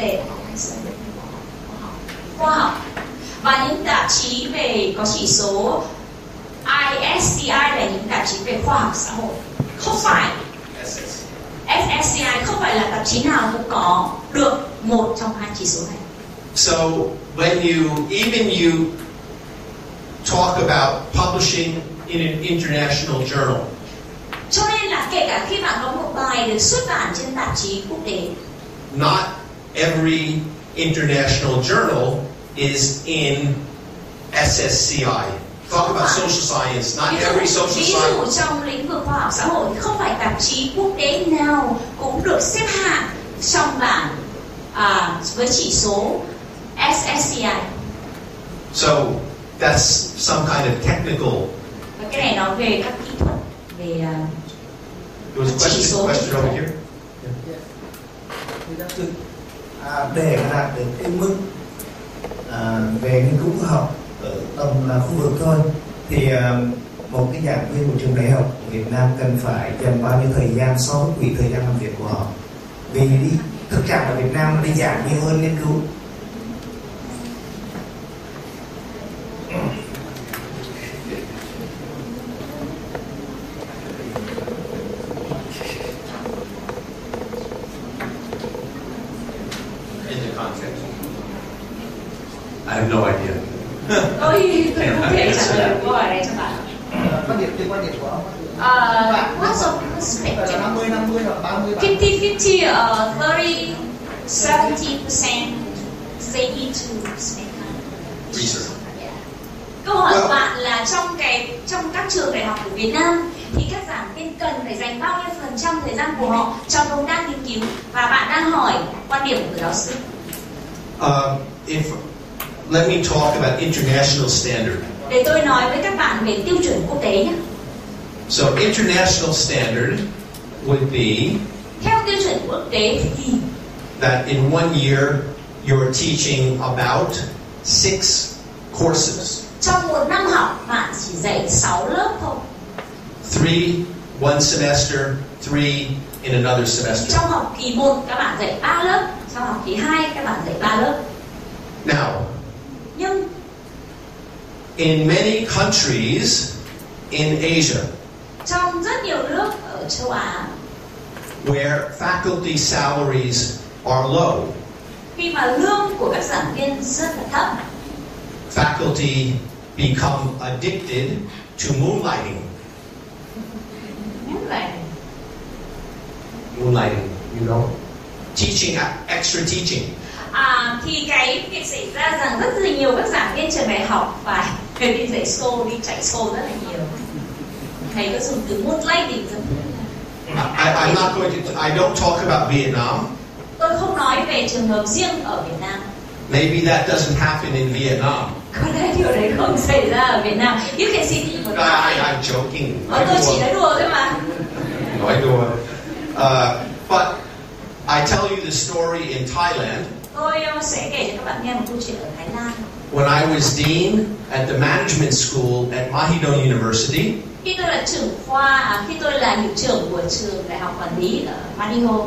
về khoa học. Và những tạp chí về có chỉ số ISCI là những tạp chí về khoa học xã hội. Không phải SSCI không phải là tạp chí nào cũng có được một trong hai chỉ số này. So when you even you talk about publishing in an international journal, cho nên là kể cả khi bạn có một bài được xuất bản trên tạp chí quốc tế not every international journal is in SSCI. Talk about social science. Not ví every social ví science. dụ trong lĩnh vực khoa học xã hội không phải tạp chí quốc tế nào cũng được xếp hạng trong bảng à, với chỉ số SSCI So that's some kind of technical. và cái này nói về các kỹ thuật về à, There was a Chỉ số question, question over here. Thưa giáo sư, à, để đạt được cái mức à, về nghiên cứu khoa học ở tầm là khu vực thôi thì à, một cái giảng viên của trường đại học của Việt Nam cần phải dành bao nhiêu thời gian so với quỹ thời gian làm việc của họ? Vì đi thực trạng ở Việt Nam đi giảng nhiều hơn nghiên cứu In the context. I have no idea. tôi tôi không thể trả lời câu hỏi này cho bạn quan điểm từ quan điểm của ông uh, what's your là perspective 50 50 hoặc 30 bạn 50 50 uh, 30 70% they need to spend time Research. Yeah. Câu hỏi Well- của bạn là trong cái trong các trường đại học của Việt Nam thì các giảng viên cần phải dành bao nhiêu phần trăm thời gian của họ cho công tác nghiên cứu và bạn đang hỏi quan điểm của giáo sư. Um, if let me talk about international standard. Để tôi nói với các bạn về tiêu chuẩn quốc tế nhé. So international standard would be Theo tiêu chuẩn quốc tế thì that in one year you're teaching about six courses, trong một năm học bạn chỉ dạy 6 lớp thôi. three one semester, three in another semester. Trong học kỳ 1 các bạn dạy 3 lớp, trong học kỳ 2 các bạn dạy 3 lớp. Now, Nhưng in many countries in Asia trong rất nhiều nước ở châu Á where faculty salaries are low, khi mà lương của các giảng viên rất là thấp faculty become addicted to moonlighting. Vậy Moonlighting, you know? Teaching, extra teaching. à, thì cái việc xảy ra rằng rất là nhiều các giảng viên trường đại học phải phải đi dạy xô đi chạy xô rất là nhiều thầy có dùng từ moonlighting rất I, I'm not going to, I don't talk about Vietnam. tôi không nói về trường hợp riêng ở Việt Nam Maybe that doesn't happen in Vietnam. có lẽ điều đấy không xảy ra ở Việt Nam you can see the I, một I, I'm joking. Ờ, tôi chỉ nói đùa thôi mà Nói đùa. Uh, but I tell you the story in Thailand. tôi ờ, sẽ kể cho các bạn nghe một câu chuyện ở Thái Lan When I was dean at the management school at Mahidol University, khi tôi là trưởng khoa khi tôi là hiệu trưởng của trường đại học quản lý ở Maniho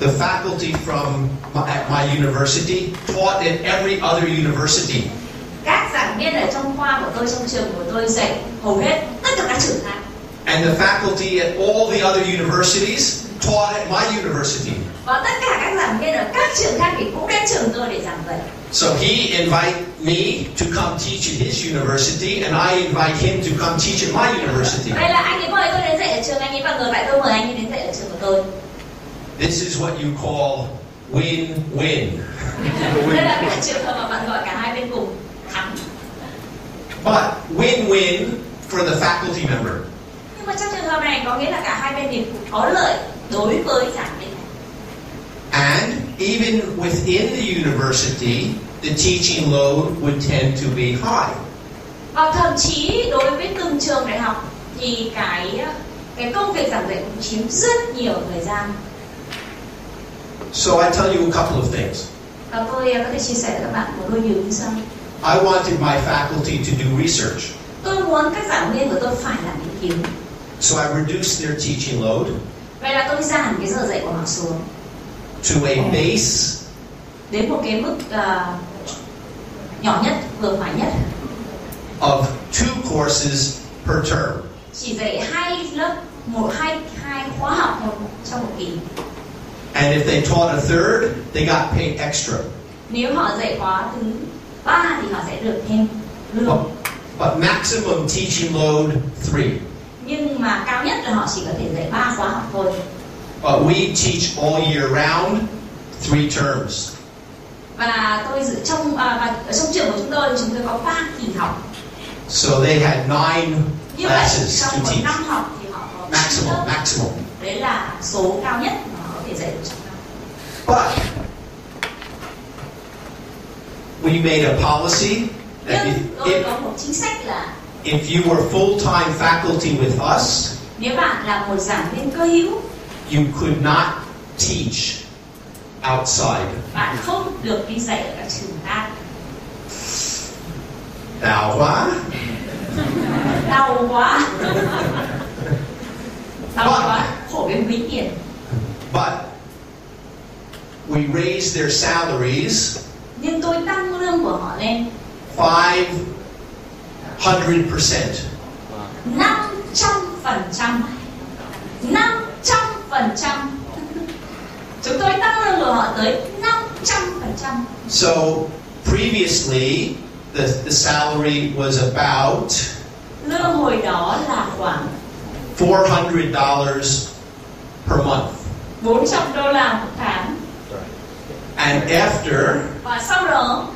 the faculty from at my university taught at every other university. các giảng viên ở trong khoa của tôi trong trường của tôi dạy hầu hết tất cả các trường khác And the faculty at all the other universities taught at my university. và tất cả các giảng viên ở các trường khác thì cũng đến trường tôi để giảng dạy So he invite me to come teach at his university, and I invite him to come teach at my university. vậy là anh ấy mời tôi đến dạy ở trường anh ấy và ngược lại tôi mời anh ấy đến dạy ở trường của tôi This is what you call win-win. đây là cái trường hợp mà bạn gọi cả hai bên cùng thắng But win-win for the faculty member. Nhưng mà trong trường hợp này có nghĩa là cả hai bên đều có lợi đối với giảng viên. And even within the university, the teaching load would tend to be high. và thậm chí đối với từng trường đại học thì cái cái công việc giảng dạy cũng chiếm rất nhiều thời gian. So I tell you a couple of things. và tôi có thể chia sẻ với các bạn một đôi điều như sau. I wanted my faculty to do research, tôi muốn các giảng viên của tôi phải làm nghiên cứu so I reduced their teaching load vậy là tôi giảm cái giờ dạy của họ xuống to a base đến một cái mức à, nhỏ nhất vừa phải nhất of two courses per term. chỉ dạy hai lớp một hai hai khóa học một trong một kỳ And if they taught a third, they got paid extra. nếu họ dạy khóa thứ ba thì họ sẽ được thêm But, lương but maximum teaching load three. Nhưng mà cao nhất là họ chỉ có thể dạy ba khóa học thôi But we teach all year round, three terms. và tôi dự trong à, và trong trường của chúng tôi thì chúng tôi có ba kỳ học So they had nine như vậy classes to trong một teach. năm học thì họ có Maximum, lớp maximum. đấy là số cao nhất mà họ có thể dạy được trong năm But we made a policy that if, if, có một chính sách là if you were full-time faculty with us, nếu bạn là một giảng viên cơ hữu you could not teach outside. bạn không được đi dạy ở các trường khác. Now, why? đau quá. Đau quá. Khổ đến ví tiền But we raised their salaries nhưng tôi tăng lương của họ lên 500%. 500 phần trăm 500 phần trăm chúng tôi tăng lương của họ tới 500 phần trăm So previously, the, the salary was about lương hồi đó là khoảng $400 per month. 400 đô la một tháng And after, và sau đó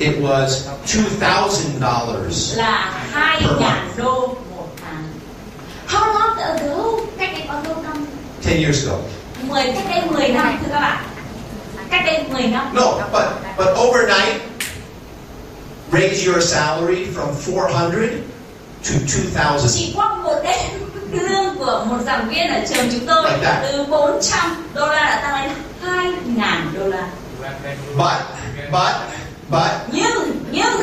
it was $2,000. là 2.000 đô một tháng How long ago? Cách đây bao nhiêu năm? 10 years ago. 10, cách đây 10 năm thưa các bạn Cách đây 10 năm No, but, but overnight, raise your salary from 400 to 2,000. Chỉ qua một đêm lương của một giảng viên ở trường chúng tôi Like từ 400 đô la đã tăng lên 2.000 đô la But, but, but, Nhưng, nhưng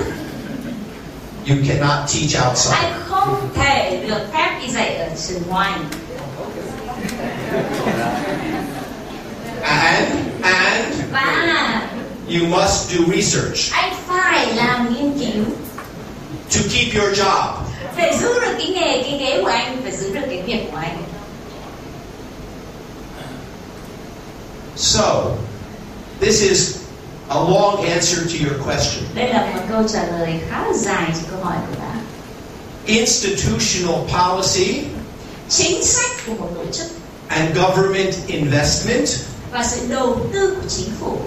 you cannot teach outside. anh không thể được phép đi dạy ở trường ngoài And, and Và you must do research anh phải làm nghiên cứu to keep your job. để giữ được cái nghề cái ghế của anh phải giữ được cái việc của anh So, this is a long answer to your question. đây là một câu trả lời khá là dài cho câu hỏi của bạn Institutional policy chính sách của một tổ chức and government investment và sự đầu tư của chính phủ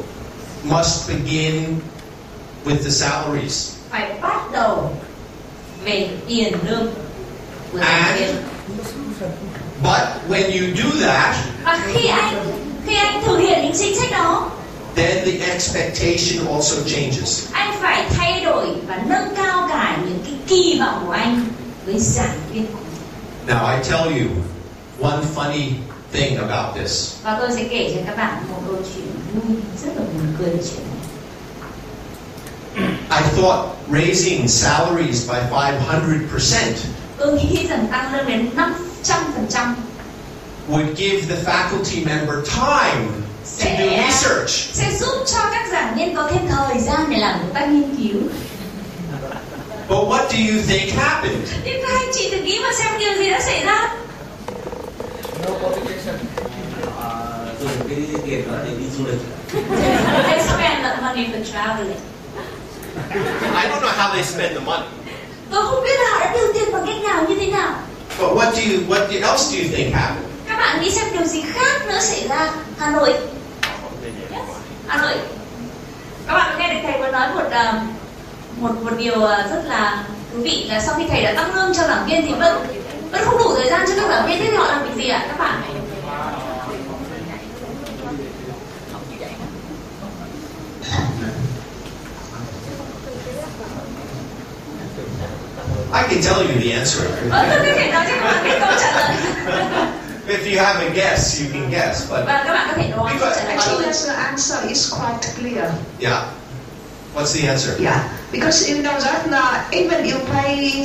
must begin with the salaries. phải bắt đầu về tiền lương của And- viên But when you do that, và khi anh khi anh thực hiện những chính sách đó then the expectation also changes. anh phải thay đổi và nâng cao cả những cái kỳ vọng của anh với giảng viên của mình Now, I tell you one funny thing about this. và tôi sẽ kể cho các bạn một câu chuyện vui rất là buồn cười chuyện này I thought raising salaries by 500% tôi nghĩ rằng tăng lương đến 500% would give the faculty member time to do sẽ research. sẽ giúp cho các giảng viên có thêm thời gian để làm công tác nghiên cứu But what do you think happened? nhưng các anh chị thử nghĩ mà xem điều gì đã xảy ra No qualification. Ờ, dùng cái tiền đó để đi du lịch they spend the money for traveling I don't know how they spend the money. tôi không biết là họ đã tiêu tiền bằng cách nào như thế nào But what do you what else do you think happened? các bạn nghĩ xem điều gì khác nữa xảy ra Hà Nội Hà Nội. Các bạn nghe được thầy vừa nói một à, một một điều à, rất là thú vị là sau khi thầy đã tăng lương cho giảng viên thì vẫn vẫn không đủ thời gian cho các giảng viên thế thì họ làm việc gì ạ các bạn? I can tell you the answer. if you have a guess, you can guess. But và các bạn có thể đoán câu Actually, the answer is quite clear. yeah, what's the answer? Yeah, because you know that uh, even you pay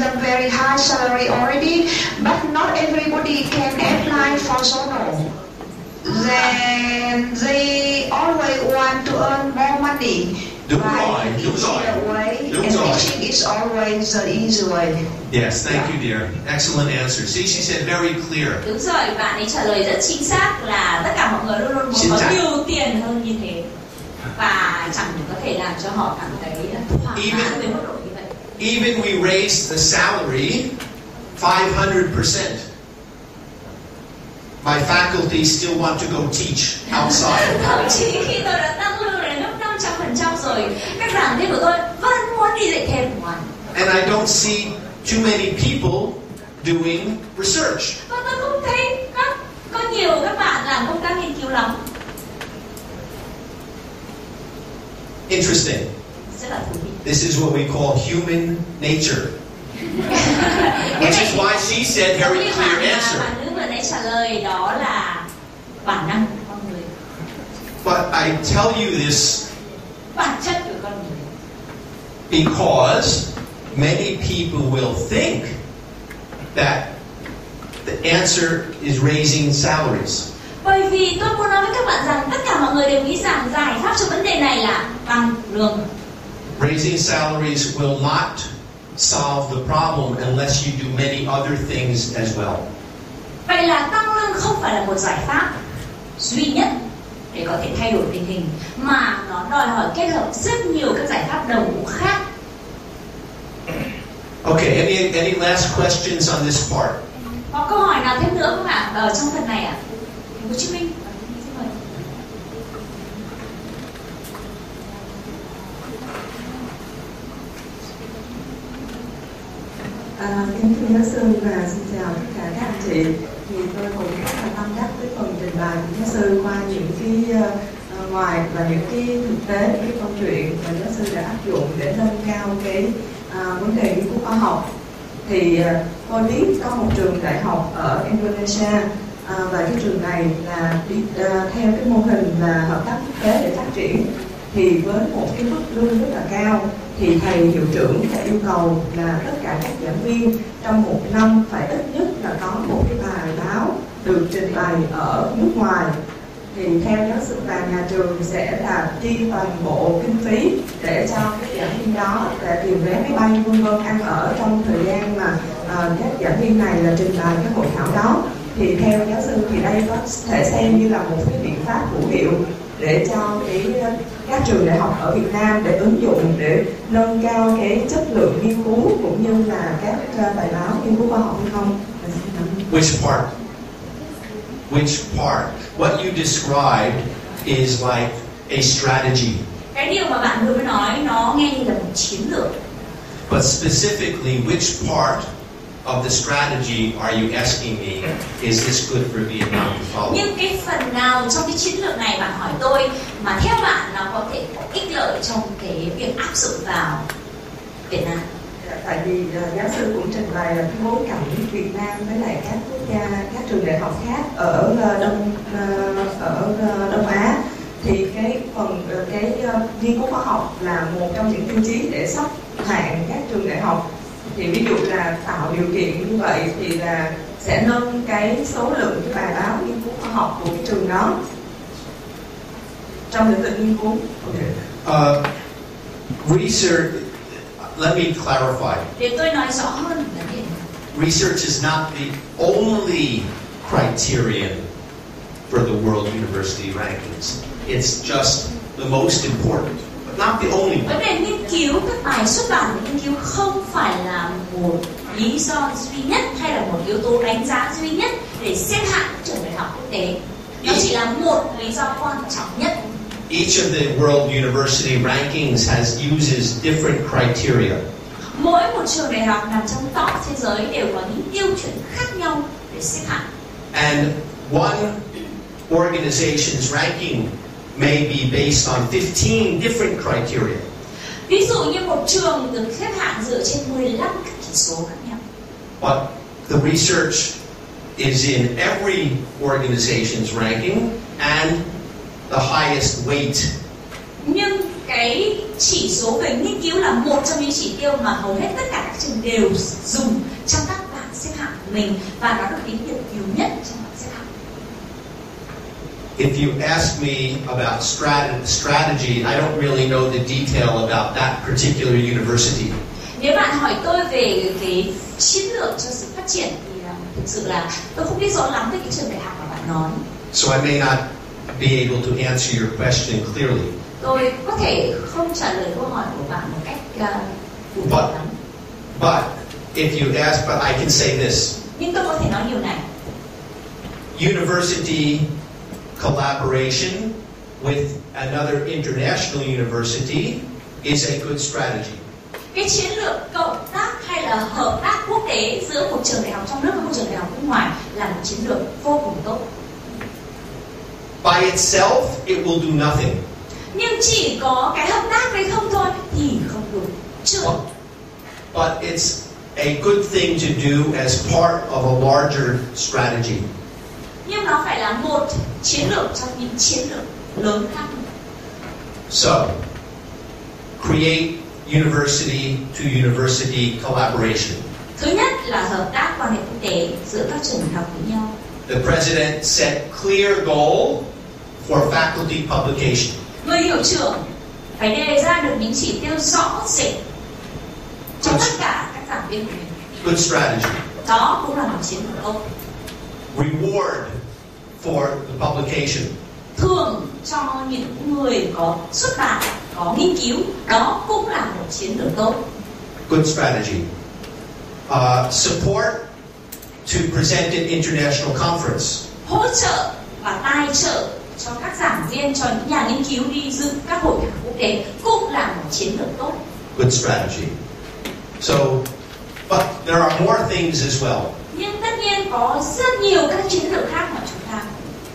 the very high salary already, but not everybody can apply for Zono. Then they always want to earn more rồi, an đúng rồi. easier way, Đúng and rồi. teaching is always the easy way. Yes, thank you, dear. Excellent answer. See, she said very clear. đúng rồi bạn ấy trả lời rất chính xác là tất cả mọi người luôn luôn muốn có nhiều tiền hơn như thế và chẳng có thể làm cho họ cảm thấy thỏa Even- mãn với mức độ như vậy Even we raised the salary 500%. My faculty still want to go teach outside. thậm chí khi tôi đã tăng giảng viên của tôi vẫn muốn đi dạy thêm ở ngoài And I don't see too many people doing research. và tôi cũng thấy các có nhiều các bạn làm công tác nghiên cứu lắm Interesting. rất là thú vị This is what we call human nature. Which is why she said very clear answer. bạn nữ vừa nãy trả lời đó là bản năng của con người But I tell you this bản chất của because many people will think that the answer is raising salaries. bởi vì tôi muốn nói với các bạn rằng tất cả mọi người đều nghĩ rằng giải pháp cho vấn đề này là tăng lương Raising salaries will not solve the problem unless you do many other things as well. vậy là tăng lương không phải là một giải pháp duy nhất để có thể thay đổi tình hình. Mà nó đòi hỏi kết hợp rất nhiều các giải pháp đồng bộ khác. Okay, any, any last questions on this part? có câu hỏi nào thêm nữa không ạ? Ở trong phần này ạ. Thành phố Hồ Chí Minh. À, kính thưa giáo sư và xin chào tất cả các anh chị thì tôi cũng rất là tâm đắc với phần trình bày của giáo sư qua những cái ờ, ờ, ngoài và những cái thực tế những cái câu chuyện mà giáo sư đã áp dụng để nâng cao cái à, vấn đề nghiên cứu khoa học thì à, tôi biết có một trường đại học ở Indonesia à, và cái trường này là đi à, theo cái mô hình là hợp tác quốc tế để phát triển thì với một cái mức lương rất là cao thì thầy hiệu trưởng sẽ yêu cầu là tất cả các giảng viên trong một năm phải ít nhất là có một cái bài báo được trình bày ở nước ngoài thì theo giáo sư là nhà trường sẽ là chi toàn bộ kinh phí để cho các giảng viên đó để tiền vé máy bay vân vân ăn ở trong thời gian mà ờ, các giảng viên này là trình bày cái hội thảo đó thì theo giáo sư thì đây có thể xem như là một cái biện pháp hữu hiệu để cho cái ờ, các trường đại học ở Việt Nam để ứng dụng để nâng cao cái chất lượng nghiên cứu cũng như là các ờ, bài báo nghiên cứu khoa học hay không? Which part. Which part? What you described is like a strategy, cái điều mà bạn vừa mới nói nó nghe như là một chiến lược but specifically, which part of the strategy are you asking me? Is this good for Vietnam to follow? nhưng cái phần nào trong cái chiến lược này bạn hỏi tôi mà theo bạn nó có thể có ích lợi trong cái việc áp dụng vào Việt Nam tại vì ờ, giáo sư cũng trình bày là cái bối cảnh Việt Nam với lại các quốc gia các trường đại học khác ở ờ, đông ờ, ở Đông Á. Thì cái phần cái nghiên cứu khoa học là một trong những tiêu chí để sắp hạng các trường đại học. Thì ví dụ là tạo điều kiện như vậy thì là sẽ nâng cái số lượng cái bài báo nghiên cứu khoa học của cái trường đó. Trong lĩnh vực nghiên cứu Uh, research, let me clarify. để tôi nói rõ hơn vấn đề. Research is not the only criterion for the World University rankings. It's just the most important, but not the only vấn one. đề nghiên cứu các bài xuất bản nghiên cứu không phải là một lý do duy nhất hay là một yếu tố đánh giá duy nhất để xếp hạng trường đại học quốc tế nó chỉ là một lý do quan trọng nhất Each of the World University rankings has uses different criteria. mỗi một trường đại học nằm trong top thế giới đều có những tiêu chuẩn khác nhau để xếp hạng And one organization's ranking may be based on 15 different criteria. ví dụ như một trường được xếp hạng dựa trên 15 các chỉ số khác nhau But the research is in every organization's ranking and the highest weight. nhưng cái chỉ số về nghiên cứu là một trong những chỉ tiêu mà hầu hết tất cả các trường đều dùng trong các bảng xếp hạng của mình và nó được tính được nhiều nhất trong bảng xếp hạng if you ask me about strat- strategy, I don't really know the detail about that particular university. nếu bạn hỏi tôi về cái chiến lược cho sự phát triển thì à, thực sự là tôi không biết rõ lắm về cái trường đại học mà bạn nói So I may not be able to answer your question clearly. tôi có thể không trả lời câu hỏi của bạn một cách Vâng. lắm But if you ask, but I can say this nhưng tôi có thể nói điều này university collaboration with another international university is a good strategy. cái chiến lược cộng tác hay là hợp tác quốc tế giữa một trường đại học trong nước và một trường đại học nước ngoài là một chiến lược vô cùng tốt By itself, it will do nothing. nhưng chỉ có cái hợp tác đấy không thôi thì không đủ chưa But it's a good thing to do as part of a larger strategy. nhưng nó phải là một chiến lược trong những chiến lược lớn khác So, create university to university collaboration. thứ nhất là hợp tác quan hệ quốc tế giữa các trường học với nhau The president set clear goal for faculty publication. người hiệu trưởng phải đề ra được những chỉ tiêu rõ rệt cho tất cả các giảng viên của mình Good strategy. đó cũng là một chiến lược tốt Reward for the publication. thường cho những người có xuất bản có nghiên cứu đó cũng là một chiến lược tốt Good strategy. Uh, support to present at international conference. hỗ trợ và tài trợ cho các giảng viên cho những nhà nghiên cứu đi dự các hội thảo quốc tế cũng là một chiến lược tốt Good strategy. So, but there are more things as well. nhưng tất nhiên có rất nhiều các chiến lược khác mà chúng ta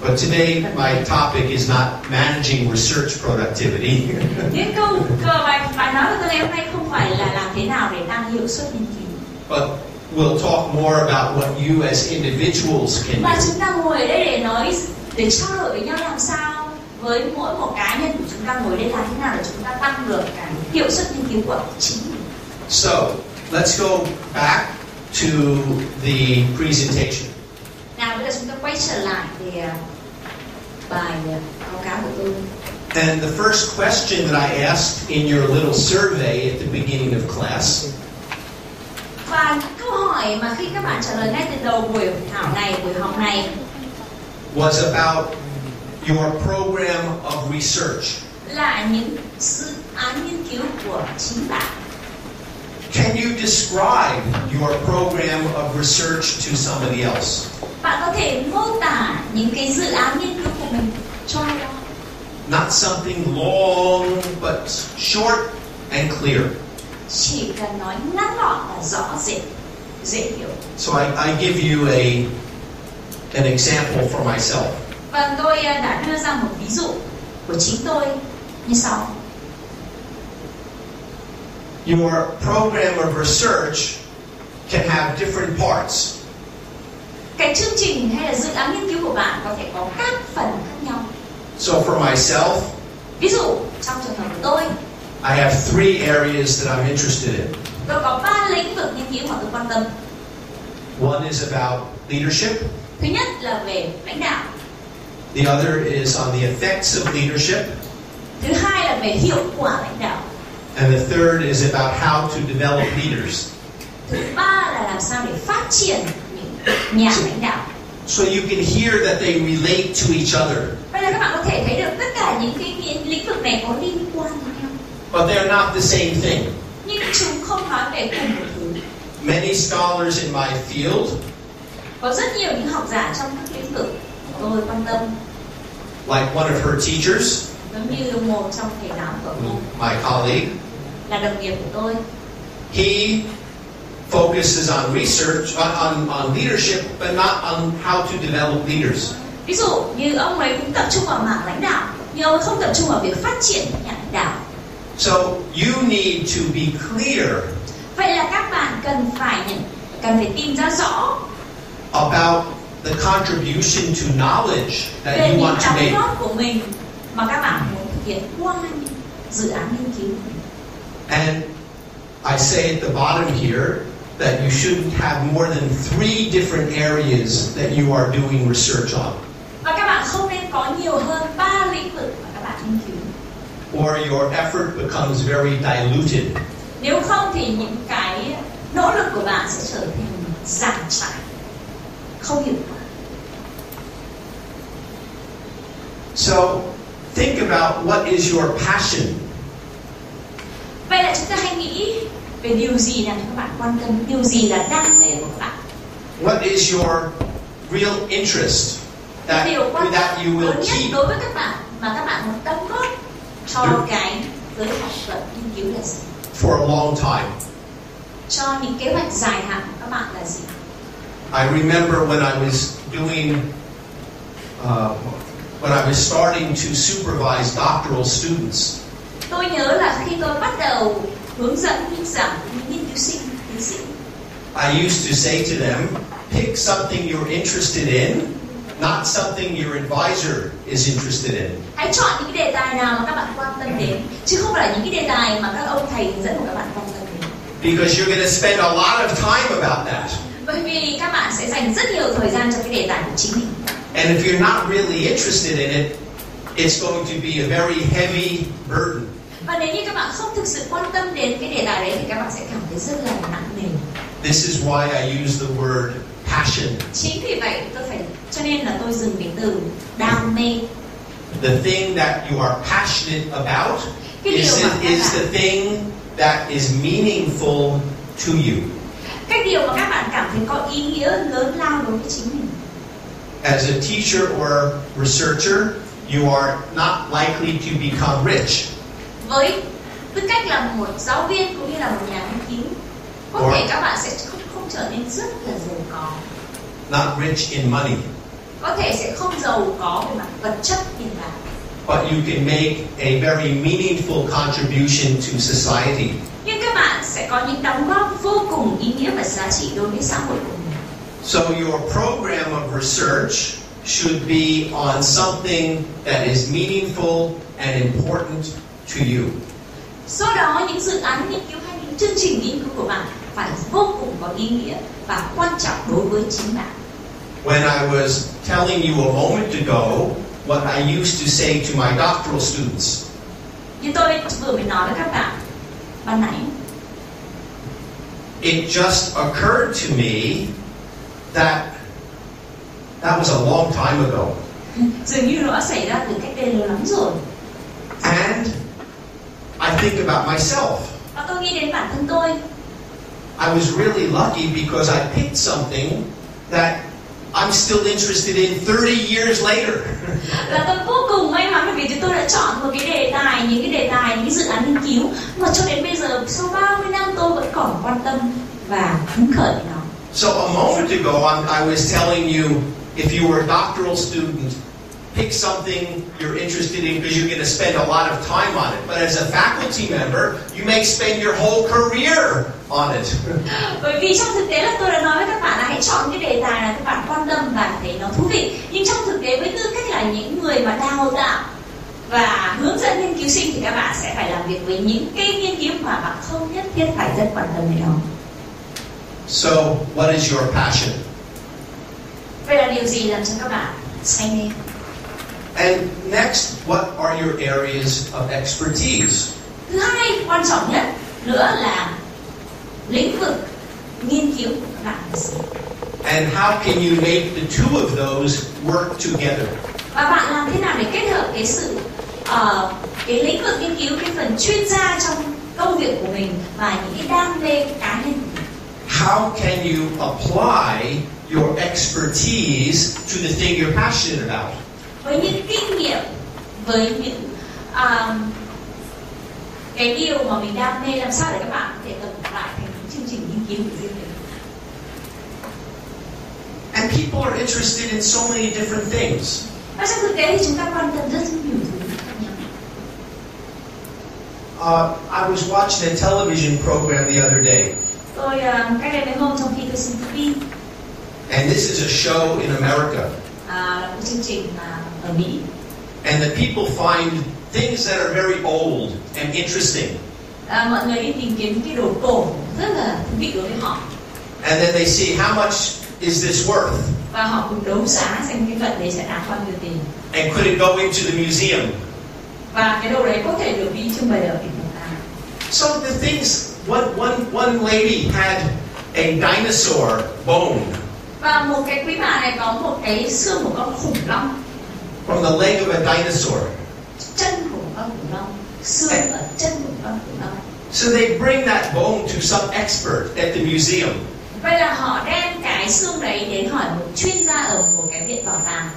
But today, my topic is not managing research productivity. những câu cờ bài bài nói của tôi ngày hôm nay không phải là làm thế nào để tăng hiệu suất nghiên cứu but we'll talk more about what you as individuals can và do. chúng ta ngồi ở đây để nói để trao đổi với nhau làm sao? Với mỗi một cá nhân của chúng ta ngồi đây làm thế nào để chúng ta tăng được cái hiệu suất nghiên cứu của chính? Mình So, let's go back to the presentation. nào bây giờ chúng ta quay trở lại về à, bài à, báo cáo của tôi. And the first question that I asked in your little survey at the beginning of class và câu hỏi mà khi các bạn trả lời ngay từ đầu buổi thảo này buổi học này was about your program of research. là những dự án nghiên cứu của chính bạn Can you describe your program of research to somebody else? bạn có thể mô tả những cái dự án nghiên cứu của mình cho ai đó Not something long, but short and clear. chỉ cần nói ngắn gọn và rõ rệt dễ hiểu So I, I give you a an example for myself. và tôi à, đã đưa ra một ví dụ của chính tôi như sau Your program of research can have different parts. cái chương trình hay là dự án nghiên cứu của bạn có thể có các phần khác nhau So for myself, ví dụ trong trường hợp của tôi I have three areas that I'm interested in. tôi có ba lĩnh vực nghiên cứu mà tôi quan tâm One is about leadership, thứ nhất là về lãnh đạo. The other is on the effects of leadership, thứ hai là về hiệu quả lãnh đạo. And the third is about how to develop leaders. thứ ba là làm sao để phát triển những nhà lãnh đạo. So you can hear that they relate to each other, bây giờ các bạn có thể thấy được tất cả những cái lĩnh vực này có liên quan với nhau. But they're not the same thing. nhưng chúng không nói về cùng một thứ. Many scholars in my field có rất nhiều những học giả trong các lĩnh vực tôi quan tâm. Like one of her teachers, giống như một trong thầy giáo của cô. My colleague, là đồng nghiệp của tôi. He focuses on research, on, on, leadership, but not on how to develop leaders. ví dụ như ông ấy cũng tập trung vào mảng lãnh đạo nhưng ông ấy không tập trung vào việc phát triển nhà lãnh đạo. So you need to be clear. Vậy là các bạn cần phải nhận cần phải tìm ra rõ about the contribution to knowledge that về you want to make. của mình mà các bạn muốn thực hiện qua dự án nghiên cứu And I say at the bottom here that you shouldn't have more than three different areas that you are doing research on. và các bạn không nên có nhiều or your effort becomes very diluted. nếu không thì những cái nỗ lực của bạn sẽ trở thành trải không hiệu quả So think about what is your passion. vậy là chúng ta hãy nghĩ về điều gì cho các bạn quan tâm điều gì là đam mê của các bạn? What is your real interest that, that you will keep? đối với các bạn mà các bạn muốn đóng góp cho cái giới học luận nghiên cứu là gì? For a long time? cho những kế hoạch dài hạn của các bạn là gì I remember when I was doing, uh, when I was starting to supervise doctoral students, tôi nhớ là khi tôi bắt đầu hướng dẫn những giảng những nghiên cứu sinh tiến sĩ I used to say to them, pick something you're interested in, not something your advisor is interested in. hãy chọn những cái đề tài nào mà các bạn quan tâm đến chứ không phải những cái đề tài mà các ông thầy hướng dẫn của các bạn quan tâm đến Because you're going to spend a lot of time about that. Bởi vì các bạn sẽ dành rất nhiều thời gian cho cái đề tài của chính mình And if you're not really interested in it, it's going to be a very heavy burden. và nếu như các bạn không thực sự quan tâm đến cái đề tài đấy thì các bạn sẽ cảm thấy rất là nặng nề This is why I use the word passion. chính vì vậy tôi phải cho nên là tôi dùng cái từ đam mê The thing that you are passionate about is, is the thing that is meaningful to you. Cái điều mà các bạn cảm thấy có ý nghĩa lớn lao đối với chính mình As a teacher or researcher, you are not likely to become rich. với tư cách là một giáo viên cũng như là một nhà nghiên cứu có Or- thể các bạn sẽ không không trở nên rất là giàu có Not rich in money, có thể sẽ không giàu có về mặt vật chất tiền bạc but you can make a very meaningful contribution to society. Sẽ có những đóng góp vô cùng ý nghĩa và giá trị đối với xã hội của mình So your program of research should be on something that is meaningful and important to you. do đó những dự án nghiên cứu hay những chương trình nghiên cứu của bạn phải vô cùng có ý nghĩa và quan trọng đối với chính bạn When I was telling you a moment ago what I used to say to my doctoral students, như tôi vừa mới nói với các bạn ban nãy it just occurred to me that that was a long time ago. dường như nó đã xảy ra từ cách đây lâu lắm rồi And I think about myself. và tôi nghĩ đến bản thân tôi I was really lucky because I picked something that I'm still interested in 30 years later. là tôi vô cùng may mắn bởi vì tôi đã chọn một cái đề tài những cái đề tài những cái dự án nghiên cứu mà cho đến bây giờ sau 30 năm tôi vẫn còn quan tâm và hứng khởi với nó so a moment ago, I'm, I was telling you if you were a doctoral student, pick something you're interested in because you're going to spend a lot of time on it. But as a faculty member, you may spend your whole career on it. bởi vì trong thực tế là tôi đã nói với các bạn là hãy chọn cái đề tài là các bạn quan tâm và thấy nó thú vị nhưng trong thực tế với tư cách là những người mà đào tạo và hướng dẫn nghiên cứu sinh thì các bạn sẽ phải làm việc với những cái nghiên cứu mà bạn không nhất thiết phải rất quan tâm đến nó So, what is your passion? vậy là điều gì làm cho các bạn say mê And next, what are your areas of expertise? thứ hai quan trọng nhất nữa là lĩnh vực nghiên cứu của bạn And how can you make the two of those work together? và bạn làm thế nào để kết hợp cái sự ờ, cái lĩnh vực nghiên cứu cái phần chuyên gia trong công việc của mình và những cái đam mê cá nhân How can you apply your expertise to the thing you're passionate about? với những kinh nghiệm với những ờ, cái điều mà mình đam mê làm sao để các bạn có thể tập And people are interested in so many different things. Uh, I was watching a television program the other day, and this is a show in America. And the people find things that are very old and interesting. À, mọi người đi tìm kiếm cái đồ cổ rất là thú vị đối với họ And then they see how much is this worth? và họ cùng đấu giá xem cái vật đấy sẽ đáng bao nhiêu tiền And could it go into the museum? và cái đồ đấy có thể được đi trưng bày ở tỉnh bảo tàng So the things, one, one, one lady had a dinosaur bone và một cái quý bà này có một cái xương của con khủng long from the leg of a dinosaur. chân của con khủng long xương ở chân của long So they bring that bone to some expert at the museum. vậy là họ đem cái xương đấy đến hỏi một chuyên gia ở một cái viện bảo tàng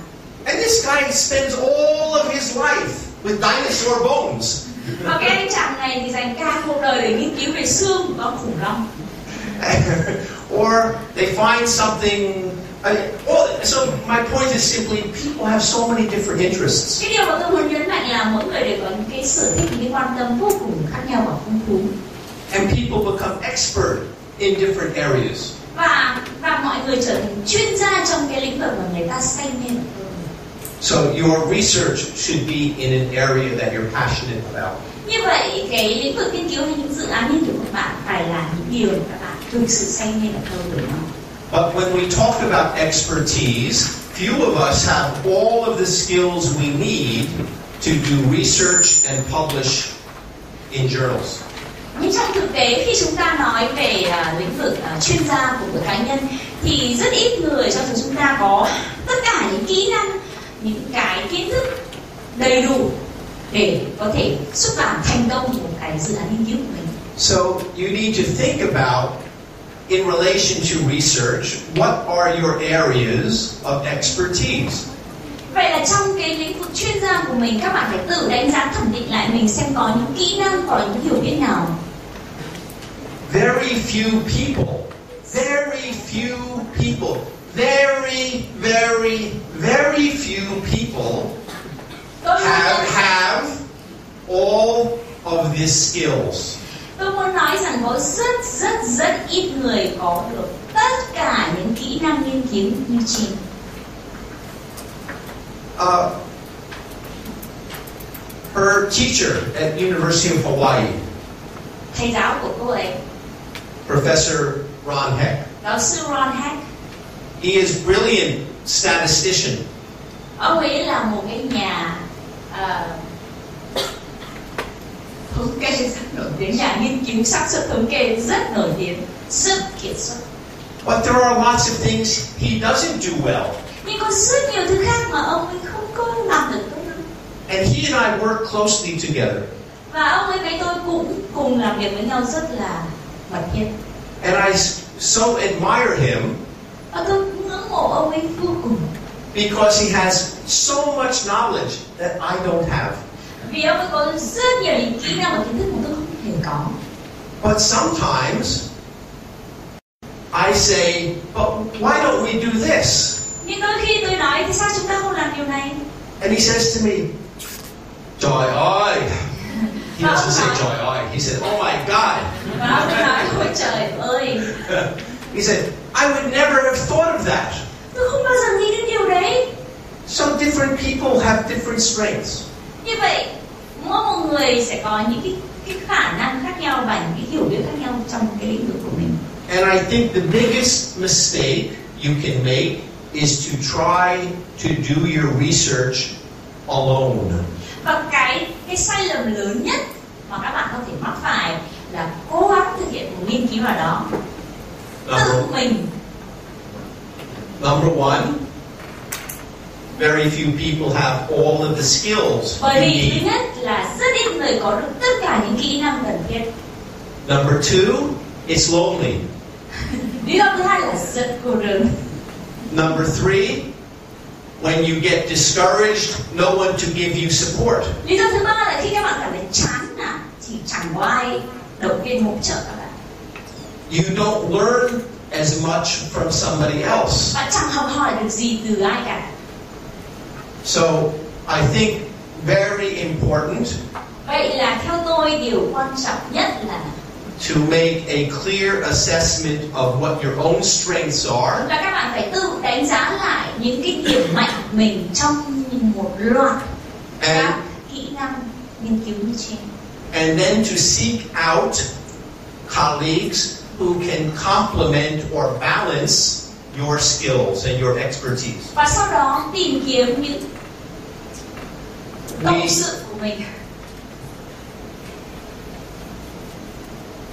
And this guy spends all of his life with dinosaur bones. và cái anh chàng này thì dành cả cuộc đời để nghiên cứu về xương của con khủng long or they find something. I, well, so my point is simply people have so many different interests. cái điều mà tôi muốn nhấn mạnh là mỗi người đều có những cái sở thích những quan tâm vô cùng khác nhau và phong phú And people become expert in different areas. và và mọi người trở thành chuyên gia trong cái lĩnh vực mà người ta say mê. So your research should be in an area that you're passionate about. như vậy cái lĩnh vực nghiên cứu hay những dự án nghiên cứu của bạn phải là những điều mà các bạn thực sự say mê và theo đuổi nó But when we talk about expertise, few of us have all of the skills we need to do research and publish in journals. nhưng trong thực tế khi chúng ta nói về à, lĩnh vực à, chuyên gia của một cá nhân thì rất ít người trong số chúng ta có tất cả những kỹ năng những cái kiến thức đầy đủ để có thể xuất bản thành công một cái dự án nghiên cứu của mình So you need to think about, in relation to research, what are your areas of expertise? vậy là trong cái lĩnh vực chuyên gia của mình các bạn phải tự đánh giá thẩm định lại mình xem có những kỹ năng có những hiểu biết nào Very few people, very few people, very, very, very few people have have all of these skills. Tôi muốn nói rằng có rất rất rất ít người có được tất cả những kỹ năng nghiên cứu như trên Uh, her teacher at University of Hawaii, thầy giáo của cô ấy. Professor Ron Heck, giáo sư Ron Heck. He is brilliant statistician. ông ấy là một cái nhà à, thống kê rất nổi tiếng nhà nghiên cứu xác suất thống kê rất nổi tiếng rất kiệt xuất But there are lots of things he doesn't do well. nhưng có rất nhiều thứ khác mà ông ấy không có làm được tốt lắm And he and I work closely together. và ông ấy với tôi cũng cùng làm việc với nhau rất là mật thiết And I so admire him và tôi ngưỡng mộ ông ấy vô cùng because he has so much knowledge that I don't have. Vì ông ấy có rất nhiều những kỹ năng và kiến thức mà tôi không hề có But sometimes I say, but why don't we do this? nhưng đôi khi tôi nói thì sao chúng ta không làm điều này And he says to me, Joy oi. He doesn't say joy oi. He said, oh my God. và ông nói ôi trời ơi He said, I would never have thought of that. tôi không bao giờ nghĩ đến điều đấy Some different people have different strengths. Như vậy mỗi một người sẽ có những cái cái khả năng khác nhau và những cái hiểu biết khác nhau trong cái lĩnh vực của mình. And I think the biggest mistake you can make is to try to do your research alone. và cái cái sai lầm lớn nhất mà các bạn có thể mắc phải là cố gắng thực hiện một nghiên cứu nào đó. Tự mình. Number one, very few people have all of the skills bởi vì thứ nhất là rất ít người có được tất cả những kỹ năng cần thiết Number two, it's lonely. lý do thứ hai là rất cô đơn Number three, when you get discouraged, no one to give you support. lý do thứ ba là khi các bạn cảm thấy chán nản thì chẳng có ai động viên hỗ trợ các bạn You don't learn as much from somebody else. bạn chẳng học hỏi được gì từ ai cả So I think very important vậy là theo tôi điều quan trọng nhất là to make a clear assessment of what your own strengths are. Là các bạn phải tự đánh giá lại những cái điểm mạnh mình trong một loạt các kỹ năng nghiên cứu như trên. and then to seek out colleagues who can complement or balance your skills and your expertise. Và sau đó tìm kiếm những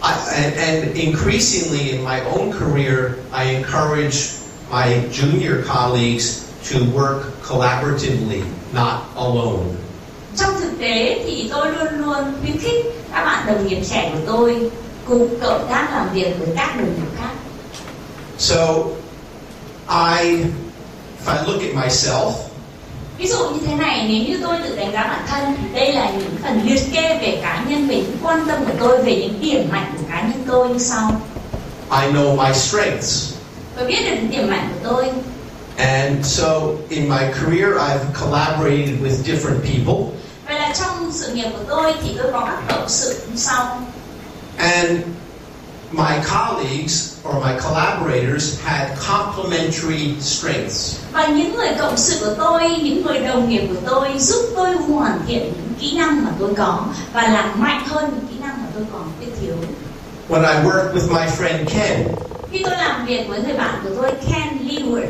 I, and increasingly in my own career, I encourage my junior colleagues to work collaboratively, not alone. Trong thực tế thì tôi luôn luôn khuyến khích các bạn đồng nghiệp trẻ của tôi cùng cộng tác làm việc với các đồng nghiệp khác. So I, if I look at myself, ví dụ như thế này nếu như tôi tự đánh giá bản thân đây là những phần liệt kê về cá nhân về những quan tâm của tôi về những điểm mạnh của cá nhân tôi như sau I know my strengths. tôi biết được những điểm mạnh của tôi And so, in my career, I've collaborated with different people. vậy là trong sự nghiệp của tôi thì tôi có các cộng sự như sau And my colleagues or my collaborators had complementary strengths. và những người cộng sự của tôi những người đồng nghiệp của tôi giúp tôi hoàn thiện những kỹ năng mà tôi có và làm mạnh hơn những kỹ năng mà tôi còn biết thiếu When I worked with my friend Ken, khi tôi làm việc với người bạn của tôi Ken Lewis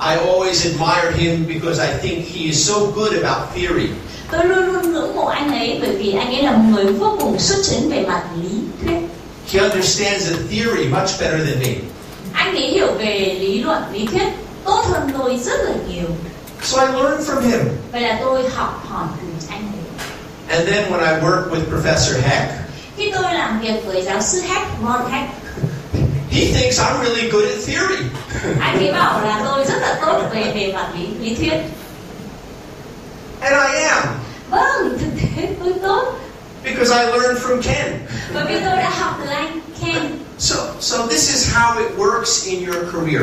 I always admired him because I think he is so good about theory. tôi luôn luôn ngưỡng mộ anh ấy bởi vì anh ấy là một người vô cùng xuất chúng về mặt lý He understands the theory much better than me. anh ấy hiểu về lý luận lý thuyết tốt hơn tôi rất là nhiều So I learned from him. vậy là tôi học hỏi từ anh ấy And then when I worked with Professor Heck, khi tôi làm việc với giáo sư Heck Von Heck he thinks I'm really good at theory. anh ấy bảo là tôi rất là tốt về về mặt lý lý thuyết And I am, vâng thực tế tôi tốt because I learned from Ken. bởi vì tôi đã học từ anh Ken So, so this is how it works in your career.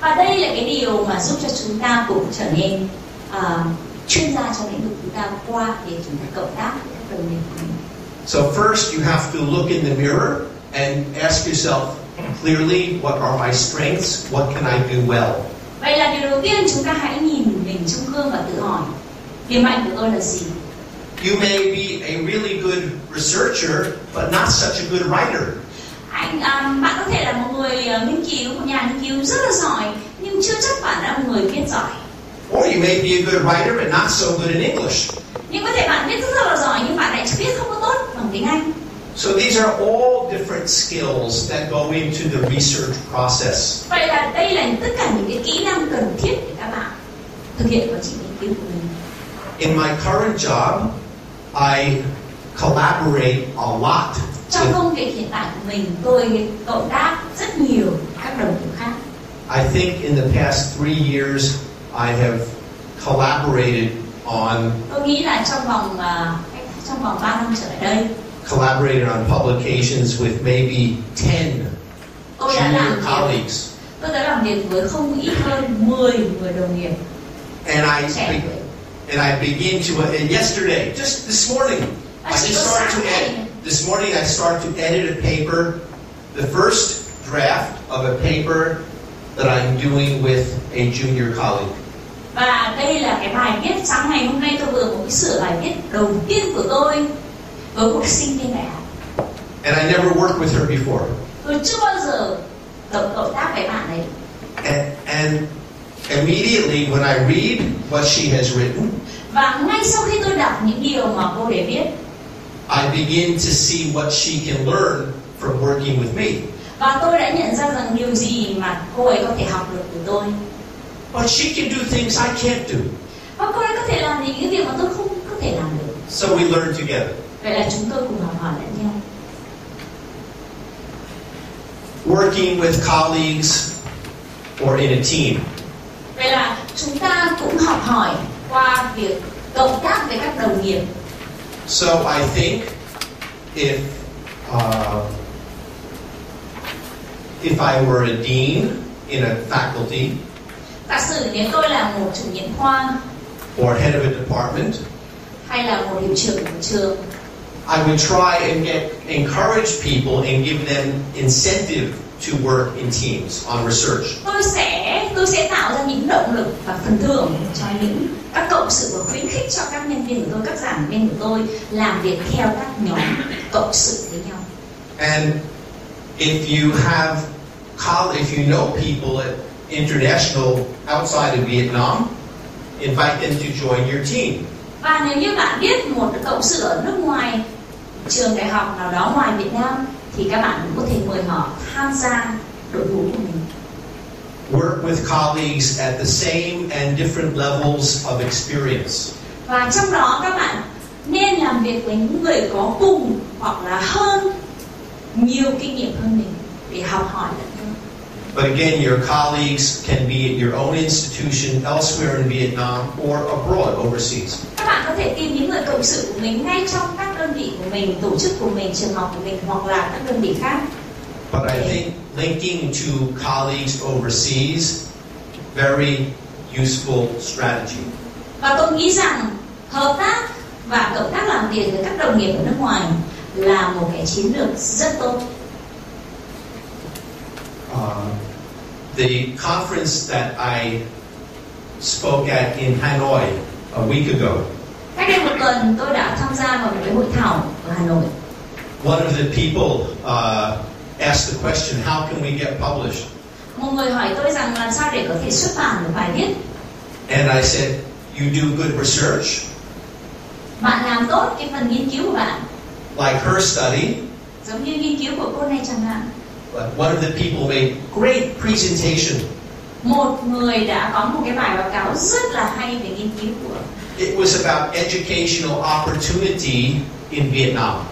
và đây là cái điều mà giúp cho chúng ta cũng trở nên à, chuyên gia trong lĩnh vực chúng ta qua để chúng ta cộng tác với các đồng nghiệp của mình So first you have to look in the mirror and ask yourself clearly what are my strengths? What can I do well? vậy là điều đầu tiên chúng ta hãy nhìn mình trong gương và tự hỏi điểm mạnh của tôi là gì You may be a really good researcher, but not such a good writer. anh à, bạn có thể là một người à, nghiên cứu một nhà nghiên cứu rất là giỏi nhưng chưa chắc bạn là một người viết giỏi Or you may be a good writer, but not so good in English. nhưng có thể bạn viết rất là giỏi nhưng bạn lại viết không có tốt bằng tiếng anh So these are all different skills that go into the research process. vậy là đây là tất cả những cái kỹ năng cần thiết để các bạn thực hiện quá trình nghiên cứu của mình In my current job, I collaborate a lot trong công việc hiện tại của mình tôi cộng tác rất nhiều các đồng nghiệp khác. I think in the past three years, I have collaborated on tôi nghĩ là trong vòng trong vòng 3 năm trở lại đây collaborated on publications with maybe 10 tôi đã làm colleagues. tôi đã làm việc với không ít hơn 10 người đồng nghiệp. And I trẻ. be- tuổi and I begin to uh, and yesterday, just this morning, I just it started to edit. This morning I started to edit a paper, the first draft of a paper that I'm doing with a junior colleague. và đây là cái bài viết sáng ngày hôm nay tôi vừa mới sửa bài viết đầu tiên của tôi với một sinh viên đại học And I never worked with her before. tôi chưa bao giờ cộng cộng tác với bạn ấy And, and immediately when I read what she has written, và ngay sau khi tôi đọc những điều mà cô để viết I begin to see what she can learn from working with me. và tôi đã nhận ra rằng điều gì mà cô ấy có thể học được từ tôi But she can do things I can't do. và cô ấy có thể làm những cái việc mà tôi không có thể làm được So we learn together. vậy là chúng tôi cùng học hỏi lẫn nhau Working with colleagues or in a team. Vậy là chúng ta cũng học hỏi qua việc cộng tác với các đồng nghiệp. So I think if uh, if I were a dean in a faculty giả sử nếu tôi là một chủ nhiệm khoa or head of a department, hay là một hiệu trưởng của trường I would try and get encourage people and give them incentive to work in teams on research. tôi sẽ tôi sẽ tạo ra những động lực và phần thưởng cho những các cộng sự và khuyến khích cho các nhân viên của tôi các giảng viên của tôi làm việc theo các nhóm cộng sự với nhau And if you have if you know people at international outside of Vietnam, invite them to join your team. và nếu như bạn biết một cộng sự ở nước ngoài trường đại học nào đó ngoài Việt Nam thì các bạn cũng có thể mời họ tham gia đội ngũ của mình Work with colleagues at the same and different levels of experience. và trong đó các bạn nên làm việc với những người có cùng hoặc là hơn nhiều kinh nghiệm hơn mình để học hỏi lẫn nhau But again, your colleagues can be at your own institution elsewhere in Vietnam or abroad, overseas. các bạn có thể tìm những người cộng sự của mình ngay trong các đơn vị của mình tổ chức của mình trường học của mình hoặc là các đơn vị khác But I think linking to colleagues overseas, very useful strategy. và tôi nghĩ rằng hợp tác và cộng tác làm việc với các đồng nghiệp ở nước ngoài là một cái chiến lược rất tốt Uh, the conference that I spoke at in Hanoi a week ago, cách đây một tuần tôi đã tham gia vào một cái hội thảo ở Hà Nội. One of the people uh, asked the question, how can we get published? một người hỏi tôi rằng làm sao để có thể xuất bản một bài viết. And I said, you do good research, bạn làm tốt cái phần nghiên cứu của bạn. Like her study, giống như nghiên cứu của cô này chẳng hạn. But one of the people made great presentation. một người đã có một cái bài báo cáo rất là hay về nghiên cứu của It was about educational opportunity in Vietnam.